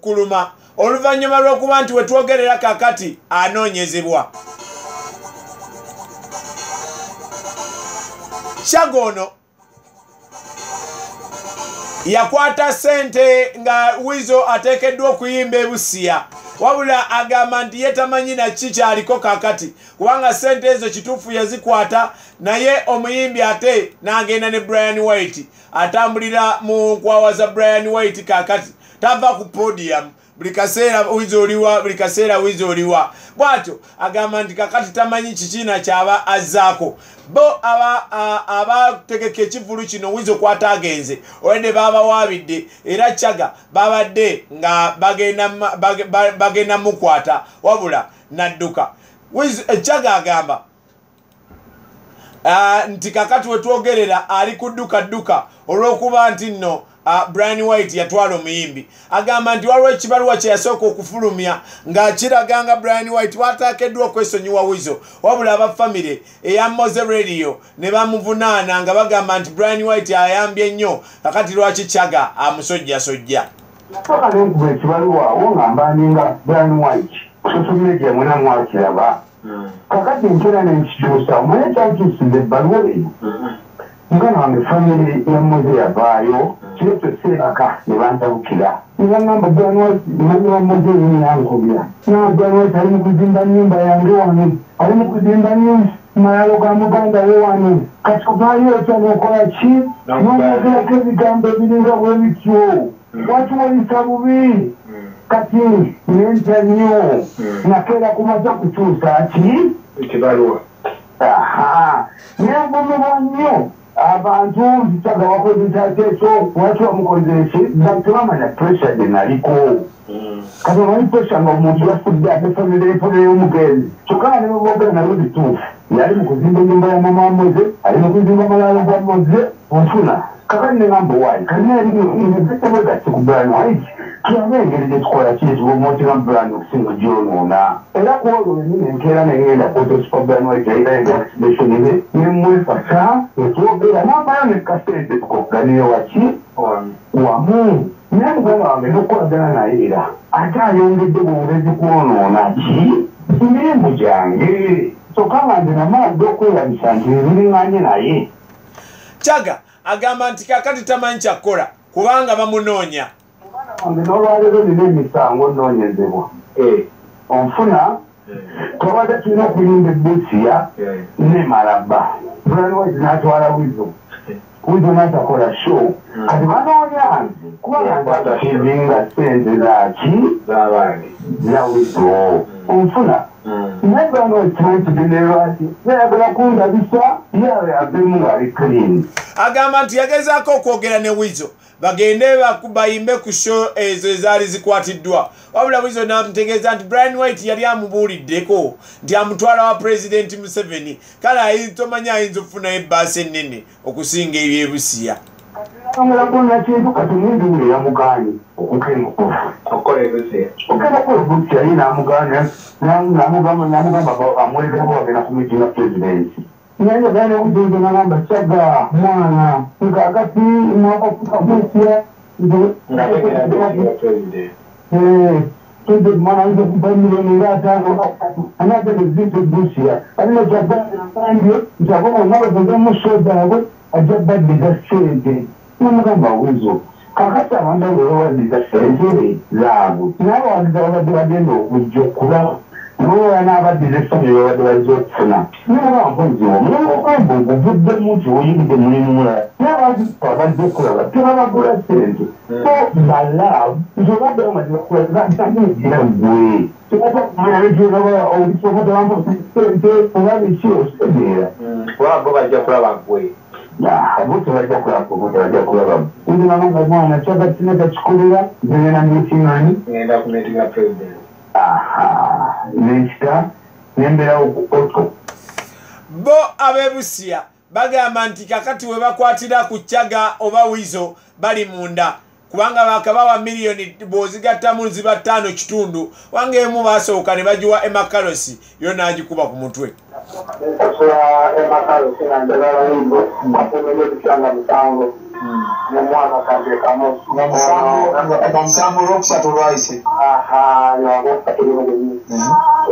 okukkuluma oluvannyuma lw'okuba nti wetwogerera kakati anoonyezebwa. Kyago ono yakwata sente nga wizo ateekeddwa okuyimba ebusiya. Wabula agamba nti ye tamanyi naki kyaliko kakati kubanga sente ezo kituufu yazikwata naye omuyimbi ate n'agenda ne brian white atambulira mu nkwawa za brian white kakati tava ku podium. Buli kaseera wizo oliwa buli kaseera wizo oliwa bwatyo agamba nti kakati tamanyi kikina kyaba azzaako. Bo abategeka ekivulu kino wizo kwata agenze olwedde babawaabidde era kyaga babadde nga bagenda mukwata wabula nadduka. Kyaga agamba nti kakati wetwogerera ali kudduka dduka olw'okuba nti nno brian white yatwala omuyimbi. Agamba nti waliwo ekibaluwa kyeyasooka okufulumya ng'akiraganga brian white watakeddwa okwesonyiwa wizo wabula abafamire eya moze radio ne bamuvunaana nga bagamba nti brian white ayambye nnyo kakati lwaki kyaga amusojjasojja. Nasooka nenkuba ekibaluwa wo ng'ambaninga brian white social media mwena mwakiraba kakati nkera nenkikyusa omanye kyakyusiza ebbaluwa eyo mugana wange famire ya moze yavaayo kiro kyoseeraka ne bantabukira nebagamba mani wa moze yeyankobya naganwati ali mukuzimba nyumba yange wano ali mukuzimba mayalo ga muganda we wano kati ovaayo otya nokola ki nomogerako ebigambo ebiringa bwe bityo wakiwolisa bubi kati nentya nnyo nakeera kumaza kukyusa ki ekibaluwa nengumibwa nnyo abantu nzitaga wakozesa kyeso lwaki wamukozesi tebamanya pressure gye naliko kati omanyi pressure nga omuntu yafudde ate famire efamire y'omugenzi kyokka ne babogera nalwo bituufu yali mu kuzimba ennyumba ya mama wamoze ali mu kuzimba amalaalo ga moze nfuna kakati negamba wayi kalinebetebwegasi ku brani waiti tulabe engeri gyetukola kiyitibwaomutima brani okusinga gyonoona era kuolwo lenyini enkeera negenda kotosipa brani waiti ayira engasibeshonibe nemwefasa etwogera nambayo nekasente tukoganiyo waki? Wamu. Naye muganda wange nokukolagana naye era ate ayongedde bwongezi kwonoona ki? Emirimu gyange. Kyokka nga nze namala okweyabisa nti ebiriŋŋanye naye. Kyaga agamba nti kakati tamanyi kyakkola kubanga bamunoonya wange n'olwaleero nina emisango nnoonyezebwa onfuna twabadde tulina okuyimba ebusiya nemalaba bulaniwaizi n'atwala wizo wizo n'atakola show. Kati banoonya nze kubanga ntakizinga sente zaki z'abaani za wizo onfuna naye banokimankibinerwati yayagala kundabisa yawe avemu ngaali clean. Agamba nti yagezaako okwogera ne wizo bagende bayimbe ku sho ezo ezaali zikwatiddwa. Wabula wizo namutegeeza nti brian white yali amubuuliddeko nti amutwala wa pulezidenti museveni. Kale tomanyi ayinza okufunayo ebbaasi ennene okusinga ebyebusiya amulagona kintu kati okukola ebiseera namugamba bagenda kumitinga pulezidenti naye gane nagamba kyaga mwana tuze mwana nze alina kyagambye nti ajja baddiza sente namugamba wizo kakati abantu abebawaddiza sente zaabwe nabawaddiza babadde bagenda okujja okulaba nowa n'abaddiza essomero babadde bazze okufuna. Nabampozio mulongogamba oguvuddemu nti oyingidde mulimu mulala nabantu babadde okulaba tebabagula sente so balaavu nti obadde bamaze okulagira gwe sente oba biki osegeera kubanga bo bajja kulaba gwe abo tebajja kulaba bo tebajja kulaba nze namanga mwana kyagatina kakikolera ngenda mitingani ngenda ku meeting ya president aha nenkita nemberawo bo abebusiya bagamba nti kakati we bakwatira ku kyaga oba wizo bali munda. Kubanga bakabawa miliyoni bwozigattamu ziba ttaano kitundu wanga emu basooka ne bagiwa emakalosi. Yo n'agikuba ku mutwe Nsoa ɛmaka yɛ sɛ nandarara yi bo akɔmɛlɛ bi sa namusango mumu anakande kano. Namusango namusango roksat rise. Aha yɔngo patiri mo yi.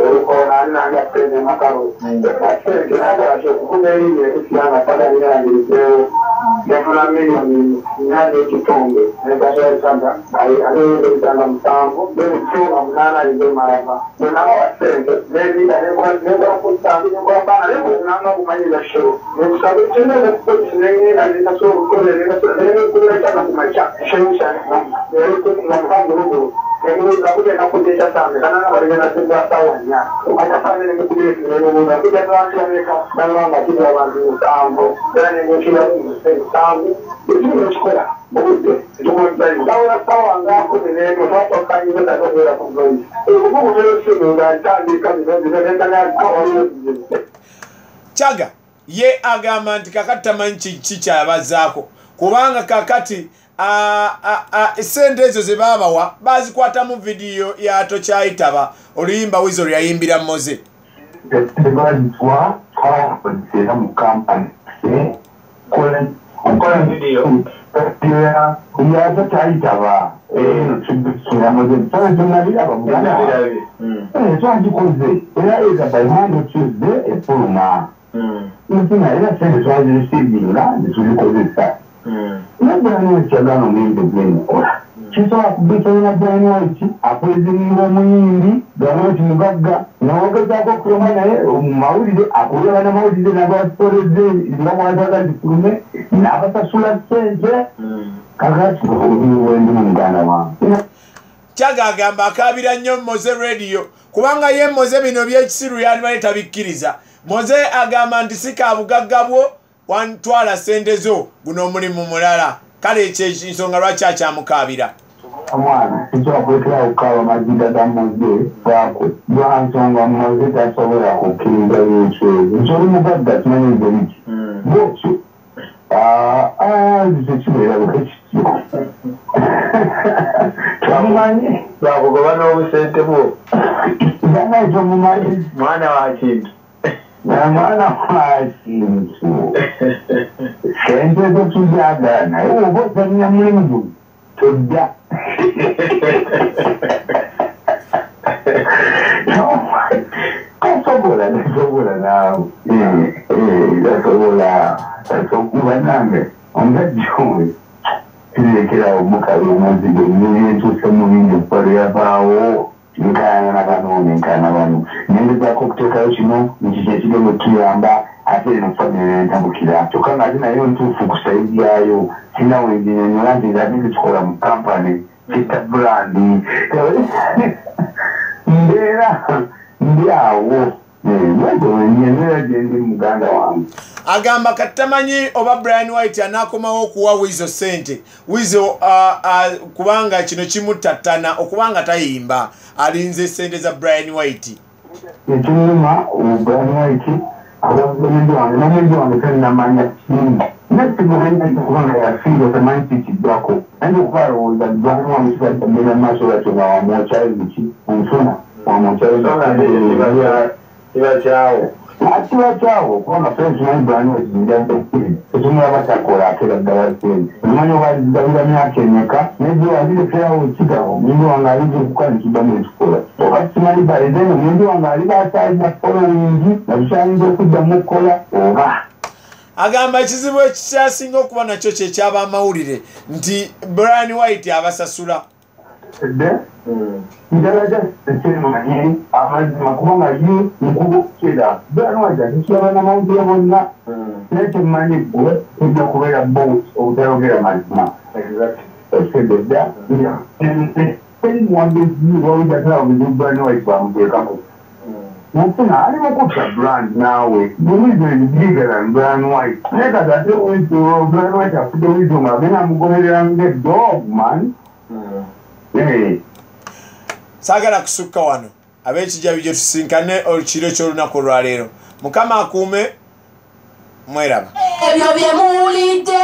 Orúkọ náà nínú àgbà pé ní makaro. Àti ẹ̀jẹ̀ náà yà sọ kúkú bẹ́ẹ̀ yìí yẹ. bevulamenya nanekitundu nekatesanga aleereana musanvu nebikyuma munaana nemalaba nenaba sente nekwamanyira shiro nekusaba ekinenekukolisi nengenda nekasobola okukolera nekasobola nekukolera kyanakumaca shensha nekugenda kudesha sambe kana nabaligenda sibasawanya akafamire mukubyekinenubuga kujaaaeka nalwanga kiri abantu musanvu era nenyekira musanvu ekimu ekikola obudde ekikumusaiawula sawa ngakumineno twatokanyiza tatogera kugoyi okububuneresimu nga ntandika bino bino nekanaawaliyo kyaga ye agamba nti kakati tamanyi kiki kyabazaako kubanga kakati ah, ah, ah, sente ezo ze baabawa bazikwatamu vidiyo yato kyayitaba oluyimba wizo lyayimbira moze tebazitwa twakozesera mu kampani Okola video. yaza kyayitaba tonaliraba muganda. Birabye. Twagikoze era eza baimando tuesday efuluma ntina era sente twazirisivinga netuzikozesa Mm. nabraniwekyagano ngende gwenikola kisobola kubitalina brian white akweziringa omuyimbi gavumenti mugagga nawogezaako okuloma naye mumawulire akulaba namawulire nabasoleze nga bwataga zifulume n'abasasula sente Mm. kakati wendi mu muganda wange kyaga agamba akabira nnyo moze radio kubanga ye moze bino byekisiru yandibale tabikkiriza moze agamba nti si kabugagga bwo wantwala sente zo guno omulimu mulala. Kale ekyo ensonga lwaki akyamukabira omwana kisobola kulekerawo kukaba maziga ga moze gaakwe lwansonga moze tasobola kukkiriza yekyezo nti oli mugagga kimanyi engeri ki Mm. bwekyo tekibeera bwekityo twamumanyi Bakugoba n'obusente bwo. nga ekyomumanyi Mwana wa kintu. na maana fasi mtu sente tetujagana oba otamya mulimu todda tasobola tasobola naawe tasobola banange omugajjowe kirekerawo mukabe omuzigo nyiri entuuse mu bindi nkaana nabanoone nkaana bano nengezako okuteekayo kino nkiki ekigendo tuyamba ate eno famire nentambukira kyokka nga ate nayo ntuufu ku saidi yayo sina wenjinyonyola nti nga ate tukikola mu kampani kita brandi mbeera ndi awo wange. Agamba kati tamanyi oba brian white anakomawo okuwa wizo sente wizo uh, uh, kubanga kino kimutattana okubanga tayimba. Alinze sente za brian white. Wange wange wange maaso nga wamwokyayo biki onfuna Ensonga ndeyo kiba kya- kiba kyawo. akiba kyawo kubanga ffe kimanyi bulamu wekijaekiri ekimulaba kyakola atera ddala sente omanyi obazigabira myaka emeka nebyo wazirekerawo ekigabo omundi wange aliza okukola nekibamu ekikola oba kimanyi balezeno omundi wange ali bakyalina followingi nabikyayinza okuddamu okukola oba. Agamba ekizibu ekikyasinga okuba nakyo kyekyabamawulire nti brian white abasasula edde Mm. njala jasekyemanye amazima kubanga ye mukubukira bwanwaja tikiraba namawulire bonna Mm. naye kyemmanyi gwe ojja kubeera bos obutayogera mazima Exactly. esedda mwagezi wawujatawabuzibani waibwamuteekako Mm. nfuna ali mukutta brand naawe bumizendigala brand white naye kati ate wizo brand white afudde wizo nga agenda mugoberera ngedog man Mm. Saagala kusukka wano. Ab'ekijabi gye tusinkane olukiro ky'olunaku olwaleero. Mukama akuume mweraba. Ebyo bye muwulidde